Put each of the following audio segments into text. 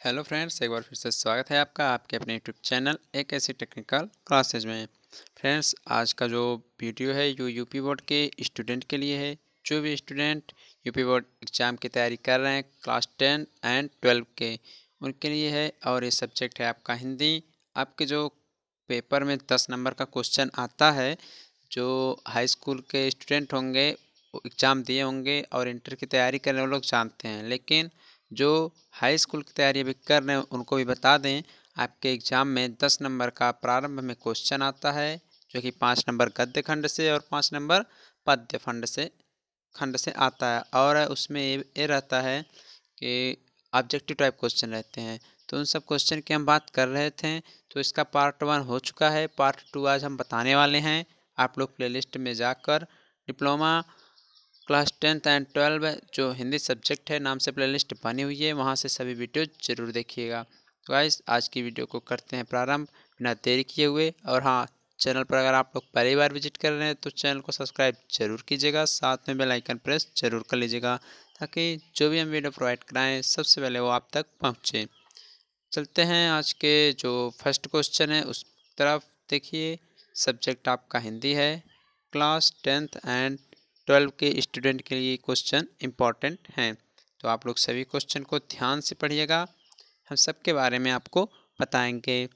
Hello friends, एक बार फिर से स्वागत है आपका आपके अपने यूट्यूब चैनल एक ऐसी टेक्निकल क्लासेज में। फ्रेंड्स, आज का जो वीडियो है जो यूपी बोर्ड के स्टूडेंट के लिए है। जो भी स्टूडेंट यूपी बोर्ड एग्ज़ाम की तैयारी कर रहे हैं, क्लास टेन एंड ट्वेल्व के, उनके लिए है। और ये सब्जेक्ट है आपका हिंदी। आपके जो पेपर में दस नंबर का क्वेश्चन आता है, जो हाई स्कूल के स्टूडेंट होंगे एग्ज़ाम दिए होंगे और इंटर की तैयारी करने रहे वो लोग जानते हैं। लेकिन जो हाई स्कूल की तैयारी अभी कर रहे हैं, उनको भी बता दें। आपके एग्ज़ाम में दस नंबर का प्रारंभ में क्वेश्चन आता है, जो कि पाँच नंबर गद्य खंड से और पाँच नंबर पद्य खंड से खंड से आता है। और उसमें ये रहता है कि ऑब्जेक्टिव टाइप क्वेश्चन रहते हैं। तो उन सब क्वेश्चन की हम बात कर रहे थे तो इसका पार्ट वन हो चुका है। पार्ट टू आज हम बताने वाले हैं। आप लोग प्लेलिस्ट में जाकर diploma class tenth and twelve जो हिंदी सब्जेक्ट है, नाम से प्लेलिस्ट बनी हुई है, वहाँ से सभी वीडियो ज़रूर देखिएगा। तो गाइस आज की वीडियो को करते हैं प्रारंभ। बिना देरी किए हुए, और हाँ चैनल पर अगर आप लोग पहली बार विज़िट कर रहे हैं तो चैनल को सब्सक्राइब ज़रूर कीजिएगा। साथ में बेल आइकन प्रेस ज़रूर कर लीजिएगा, ताकि जो भी हम वीडियो प्रोवाइड कराएँ, सबसे पहले वो आप तक पहुँचे। चलते हैं आज के जो फ़र्स्ट क्वेश्चन है, उस तरफ़ देखिए। सब्जेक्ट आपका हिंदी है। क्लास टेंथ एंड ट्वेल्व के स्टूडेंट के लिए क्वेश्चन इंपॉर्टेंट हैं। तो आप लोग सभी क्वेश्चन को ध्यान से पढ़िएगा, हम सब के बारे में आपको बताएँगे।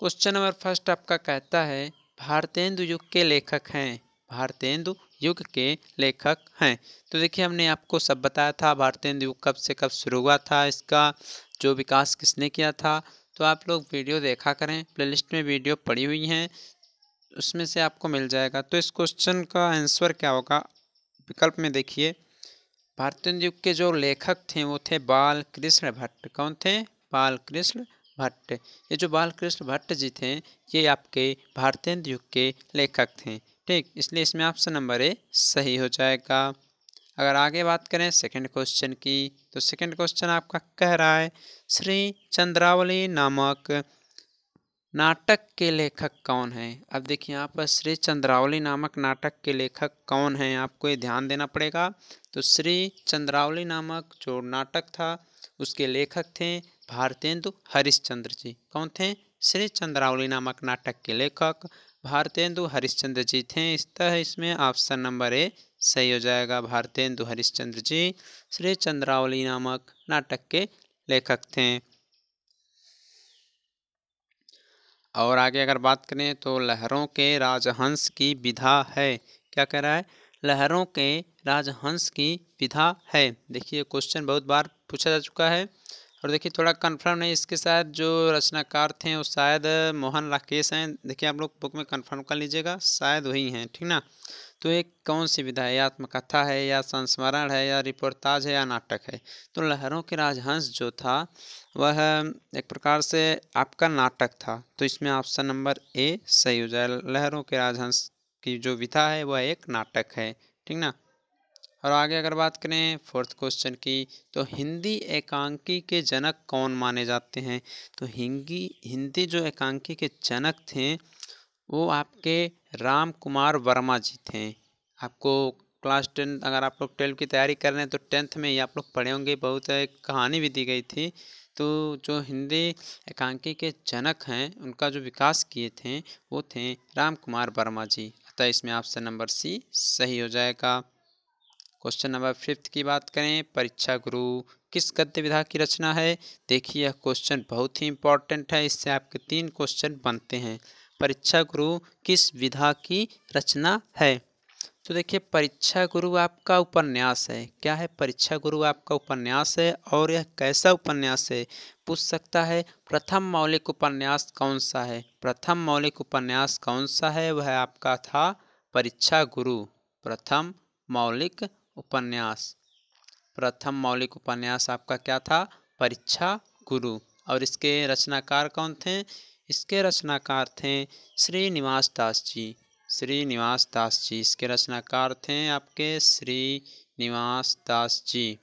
क्वेश्चन नंबर फ़र्स्ट आपका कहता है, भारतेंदु युग के लेखक हैं। भारतेंदु युग के लेखक हैं। तो देखिए, हमने आपको सब बताया था, भारतेंदु युग कब से कब शुरू हुआ था, इसका जो विकास किसने किया था। तो आप लोग वीडियो देखा करें, प्लेलिस्ट में वीडियो पड़ी हुई हैं। उसमें से आपको मिल जाएगा। तो इस क्वेश्चन का आंसर क्या होगा? विकल्प में देखिए। भारतीय युग के जो लेखक थे, वो थे बाल कृष्ण भट्ट। कौन थे? बाल कृष्ण भट्ट। ये जो बाल कृष्ण भट्ट जी थे, ये आपके भारतीय युग के लेखक थे। ठीक? इसलिए इसमें ऑप्शन नंबर ए सही हो जाएगा। अगर आगे बात करें सेकंड क्वेश्चन की तो सेकंड क्वेश्चन आपका कह रहा है, श्री चंद्रावली नामक नाटक के लेखक कौन हैं? अब देखिए, यहाँ पर श्री चंद्रावली नामक नाटक के लेखक कौन हैं, आपको ये ध्यान देना पड़ेगा। तो श्री चंद्रावली नामक जो नाटक था, उसके लेखक थे भारतेंदु हरिश्चंद्र जी। कौन थे? श्री चंद्रावली नामक नाटक के लेखक भारतेंदु हरिश्चंद्र जी थे। इस तरह इसमें ऑप्शन नंबर ए सही हो जाएगा, भारतेंदु हरिश्चंद्र जी। श्री चंद्रावली नामक नाटक के लेखक थे। और आगे अगर बात करें तो लहरों के राजहंस की विधा है। क्या कह रहा है? लहरों के राजहंस की विधा है। देखिए क्वेश्चन बहुत बार पूछा जा चुका है और देखिए, थोड़ा कन्फर्म नहीं, इसके साथ जो रचनाकार थे वो शायद मोहन राकेश हैं। देखिए, आप लोग बुक में कन्फर्म कर लीजिएगा, शायद वही हैं, ठीक ना? तो एक कौन सी विधा है या आत्मकथा है या संस्मरण है या रिपोर्टाज है या नाटक है? तो लहरों के राजहंस जो था, वह एक प्रकार से आपका नाटक था। तो इसमें ऑप्शन नंबर ए सही हो। जाए लहरों के राजहंस की जो विधा है, वह एक नाटक है। ठीक ना? और आगे अगर बात करें फोर्थ क्वेश्चन की तो हिंदी एकांकी के जनक कौन माने जाते हैं? तो हिंदी हिंदी जो एकांकी के जनक थे, वो आपके राम कुमार वर्मा जी थे। आपको क्लास टेन, अगर आप लोग ट्वेल्व की तैयारी कर रहे हैं तो टेंथ में ही आप लोग पढ़े होंगे। बहुत एक कहानी भी दी गई थी। तो जो हिंदी एकांकी के जनक हैं, उनका जो विकास किए थे, वो थे राम कुमार वर्मा जी। अतः इसमें ऑप्शन नंबर सी सही हो जाएगा। क्वेश्चन नंबर फिफ्थ की बात करें, परीक्षा गुरु किस गद्य विधा की रचना है? देखिए, यह क्वेश्चन बहुत ही इंपॉर्टेंट है। इससे आपके तीन क्वेश्चन बनते हैं। परीक्षा गुरु किस विधा की रचना है? तो देखिए, परीक्षा गुरु आपका उपन्यास है। क्या है परीक्षा गुरु आपका उपन्यास है और यह कैसा उपन्यास है? पूछ सकता है, प्रथम मौलिक उपन्यास कौन सा है? प्रथम मौलिक उपन्यास कौन सा है? वह आपका था परीक्षा गुरु। प्रथम मौलिक उपन्यास। प्रथम मौलिक उपन्यास आपका क्या था? परीक्षा गुरु। और इसके रचनाकार कौन थे? इसके रचनाकार थे श्रीनिवास दास जी। श्रीनिवास दास जी, इसके रचनाकार थे आपके श्री निवास दास जी।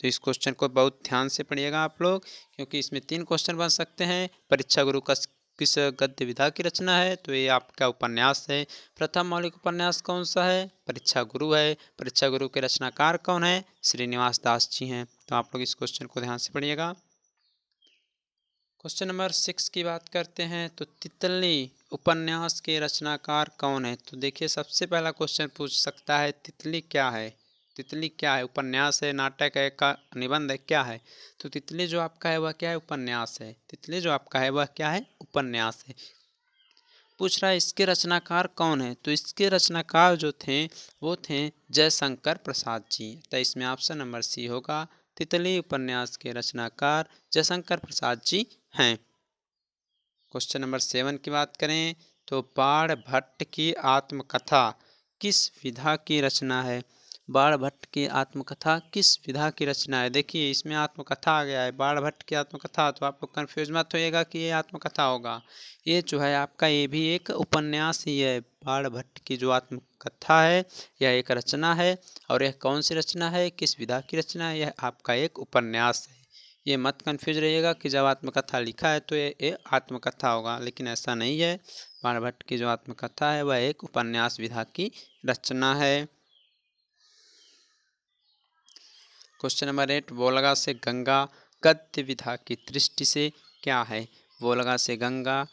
तो इस क्वेश्चन को बहुत ध्यान से पढ़िएगा आप लोग, क्योंकि इसमें तीन क्वेश्चन बन सकते हैं। परीक्षा गुरु का किस गद्य विधा की रचना है? तो ये आपका उपन्यास है। प्रथम मौलिक उपन्यास कौन सा है? परीक्षा गुरु है। परीक्षा गुरु के रचनाकार कौन है? श्रीनिवास दास जी हैं। तो आप लोग इस क्वेश्चन को ध्यान से पढ़िएगा। क्वेश्चन नंबर सिक्स की बात करते हैं तो तितली उपन्यास के रचनाकार कौन है? तो देखिए, सबसे पहला क्वेश्चन पूछ सकता है, तितली क्या है? तितली क्या है? उपन्यास है, नाटक है, का निबंध है, क्या है? तो तितली जो आपका है, वह क्या है? उपन्यास है। तितली जो आपका है, वह क्या है? उपन्यास है। पूछ रहा है, इसके रचनाकार कौन है? तो इसके रचनाकार जो थे, वो थे जयशंकर प्रसाद जी। तो इसमें ऑप्शन नंबर सी होगा, तितली उपन्यास के रचनाकार जयशंकर प्रसाद जी हैं। क्वेश्चन नंबर सेवन की बात करें तो बाढ़ भट्ट की आत्मकथा किस विधा की रचना है? बाढ़ भट्ट की आत्मकथा किस विधा की रचना है? देखिए, इसमें आत्मकथा आ गया है। बाढ़ भट्ट की आत्मकथा तो आपको कन्फ्यूज़ मत होएगा कि ये आत्मकथा होगा। ये जो है आपका, ये भी एक उपन्यास ही है। बाढ़ भट्ट की जो आत्मकथा है, यह एक रचना है। और यह कौन सी रचना है? किस विधा की रचना है? यह आपका एक उपन्यास है। ये मत कन्फ्यूज़ रहिएगा कि जब आत्मकथा लिखा है तो ये, ये आत्मकथा होगा लेकिन ऐसा नहीं है। बाढ़ भट्ट की जो आत्मकथा है वह एक उपन्यास विधा की रचना है। क्वेश्चन नंबर एट बोलगा से गंगा गद्य विधा की दृष्टि से क्या है? बोलगा से गंगा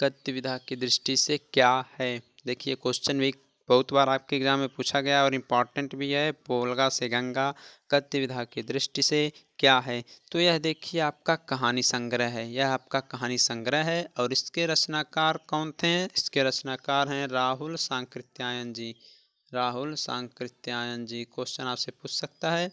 गद्य विधा की दृष्टि से क्या है? देखिए क्वेश्चन भी बहुत बार आपके एग्ज़ाम में पूछा गया और इंपॉर्टेंट भी है, बोलगा से गंगा गद्य विधा की दृष्टि से क्या है? तो यह देखिए आपका कहानी संग्रह है। यह आपका कहानी संग्रह है और इसके रचनाकार कौन थे? इसके रचनाकार हैं राहुल सांकृत्यायन जी। राहुल सांकृत्यायन जी क्वेश्चन आपसे पूछ सकता है।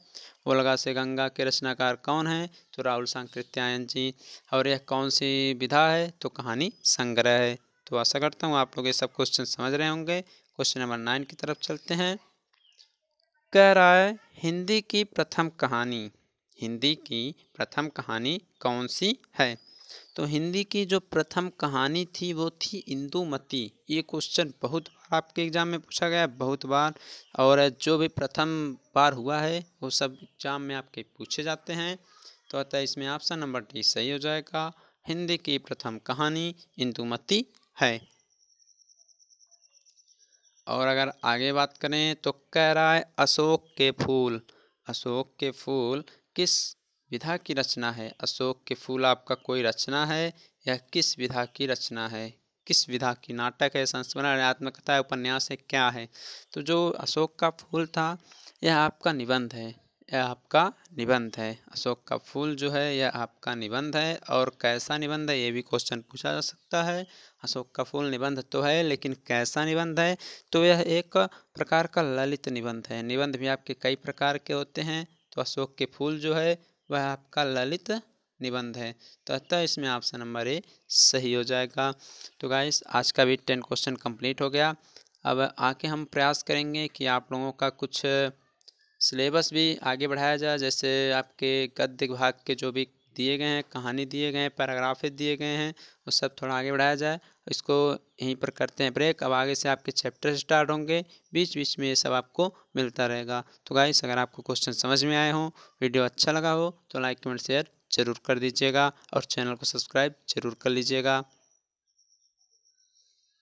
लगा से गंगा के रचनाकार कौन है? तो राहुल सांकृत्यायन जी। और यह कौन सी विधा है? तो कहानी संग्रह है। तो आशा करता हूँ आप लोग ये सब क्वेश्चन समझ रहे होंगे। क्वेश्चन नंबर नाइन की तरफ़ चलते हैं। कह रहा है, हिंदी की प्रथम कहानी, हिंदी की प्रथम कहानी कौन सी है? तो हिंदी की जो प्रथम कहानी थी, वो थी इंदुमती। ये क्वेश्चन बहुत बार आपके एग्ज़ाम में पूछा गया है बहुत बार। और जो भी प्रथम बार हुआ है, वो सब एग्ज़ाम में आपके पूछे जाते हैं। तो अतः इसमें ऑप्शन नंबर डी सही हो जाएगा। हिंदी की प्रथम कहानी इंदुमती है। और अगर आगे बात करें तो कह रहा है अशोक के फूल। अशोक के फूल किस विधा की रचना है? अशोक के फूल आपका कोई रचना है या किस विधा की रचना है? किस विधा की? नाटक है, संस्मरण आत्मकथा उपन्यास है, क्या है? तो जो अशोक का फूल था, यह आपका निबंध है। यह आपका निबंध है? अशोक का फूल जो है, यह आपका निबंध है और कैसा निबंध है? ये भी क्वेश्चन पूछा जा सकता है। अशोक का फूल निबंध तो है, लेकिन कैसा निबंध है? तो यह एक प्रकार का ललित निबंध है। निबंध भी आपके कई प्रकार के होते हैं। तो अशोक के फूल जो है, वह आपका ललित निबंध है। तो अतः इसमें ऑप्शन नंबर ए सही हो जाएगा। तो गाइस आज का भी टेन क्वेश्चन कंप्लीट हो गया। अब आके हम प्रयास करेंगे कि आप लोगों का कुछ सिलेबस भी आगे बढ़ाया जाए, जैसे आपके गद्य भाग के जो भी दिए गए हैं, कहानी दिए गए हैं, पैराग्राफ दिए गए हैं, वो सब थोड़ा आगे बढ़ाया जाए। इसको यहीं पर करते हैं ब्रेक। अब आगे से आपके चैप्टर स्टार्ट होंगे। बीच बीच में ये सब आपको मिलता रहेगा। तो गाइस, अगर आपको क्वेश्चन समझ में आए हों, वीडियो अच्छा लगा हो तो लाइक, कमेंट, शेयर ज़रूर कर दीजिएगा और चैनल को सब्सक्राइब ज़रूर कर लीजिएगा।